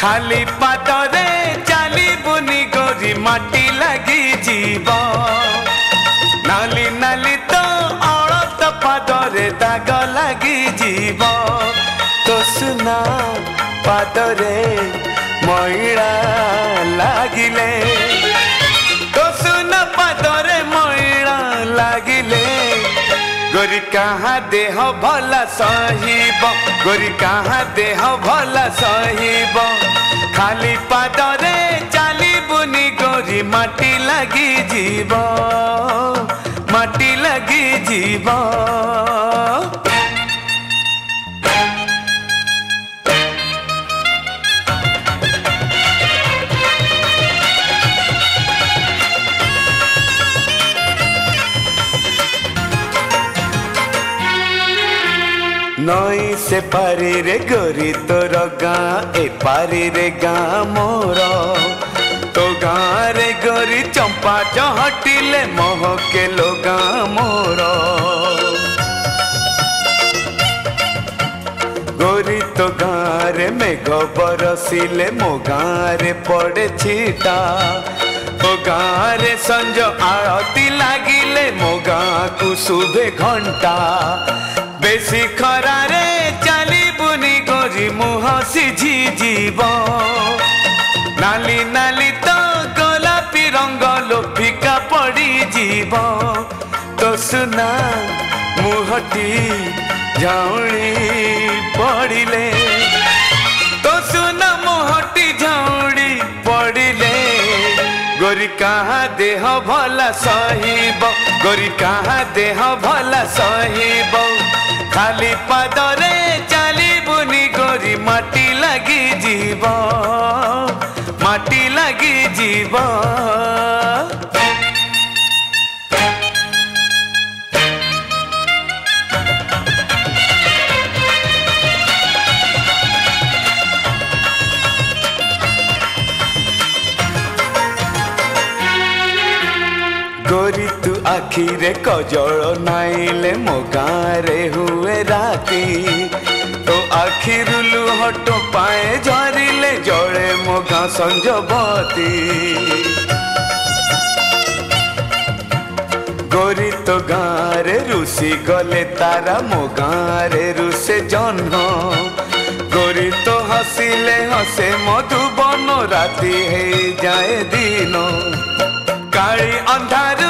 খালি পাতরে চালিবুনি গরি মাটি লাগি জীব নালি নালি তো অড়ত পাদরে দাগ লাগি জীব তো সুনা পাদরে ময়লা লাগিলে তো সুনা পাদরে ময়লা লাগিলে गोरी कहाँ देह भला सहिब गोरी कहाँ देह भला सहिब खाली पादरे बुनी गोरी माटी लगी जीव माटी लगी जीव ସେ ପାରିରେ ଗୋରି ତୋର ଗାଁ ଏ ପାରିରେ ଗାଁ ମୋର ତୋ ଗାଁରେ ଗୋରି ଚମ୍ପା ଚହଟିଲେ ମହକେ ଲୋ ଗାଁ ମୋର ଗୋରି ତୋ ଗାଁରେ ମେଘ ବରସିଲେ ମୋ ଗାଁରେ ପଡ଼େ ଛିଟା ମୋ ଗାଁରେ ସଞ୍ଜ ଆଳତି ଲାଗିଲେ ମୋ ଗାଁକୁ ଶୁଭେ ଘଣ୍ଟା বেশি খরারে চালিবুনি গরি মুহ সিঝি যাব নালি নালি তো গোলাপি রঙ লোফিকা পড়ি যাব তো সুনা মুহটি ঝাউড়ি পড়িলে তো সুনা মুহটি ঝাউড়ি পড়িলে গরি কাহা দেহ ভলা সহিব গরি কাহা দেহ ভলা সহিব খালি পাদরে চালিবুনি গরি মাটি লাগি জীব মাটি লাগি জীবন आखिरे कजल नाइले मो गाँवें हुए राति तो आखिर लुहट पाए जारी जले मो गाँ संजवती गोरी तो गाँवें ऋषि गले तारा मो गाँवें रुसे जह्न गोरी तो हसिले हसे मधुबन राति जाए दिन काली अंधारू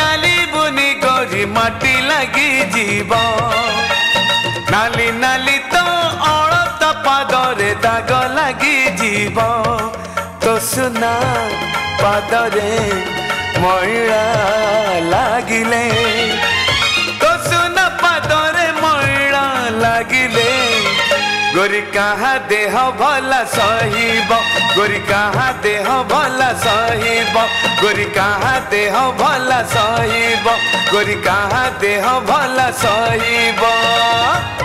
তোরে মাটি লাগি জীব নালি নালি তো অড়ত পাদরে দাগ লাগি জীব তো সুনা পাদরে ময়ূরা লাগিলে गोरी कहाँ देह भला सहिब गोरी कहाँ देह भला सहिब गोरी कहाँ देह भला सहिब गोरी कहाँ देह भला सहिब